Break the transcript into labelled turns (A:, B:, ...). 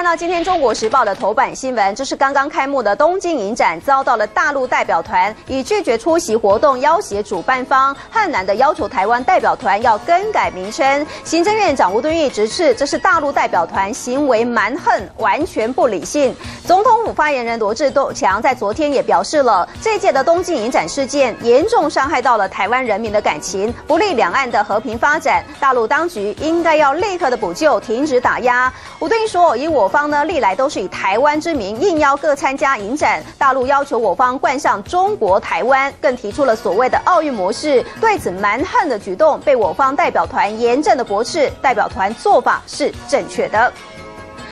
A: 看到今天《中国时报》的头版新闻，这是刚刚开幕的东京影展遭到了大陆代表团以拒绝出席活动要挟主办方汉南的要求，台湾代表团要更改名称。行政院长吴敦义直斥这是大陆代表团行为蛮横，完全不理性。总统府发言人罗志强在昨天也表示了，这届的东京影展事件严重伤害到了台湾人民的感情，不利两岸的和平发展。大陆当局应该要立刻的补救，停止打压。吴敦义说，以我。方呢，历来都是以台湾之名应邀各参加影展，大陆要求我方冠上中国台湾，更提出了所谓的奥运模式。对此蛮横的举动，被我方代表团严正的驳斥，代表团做法是正确的。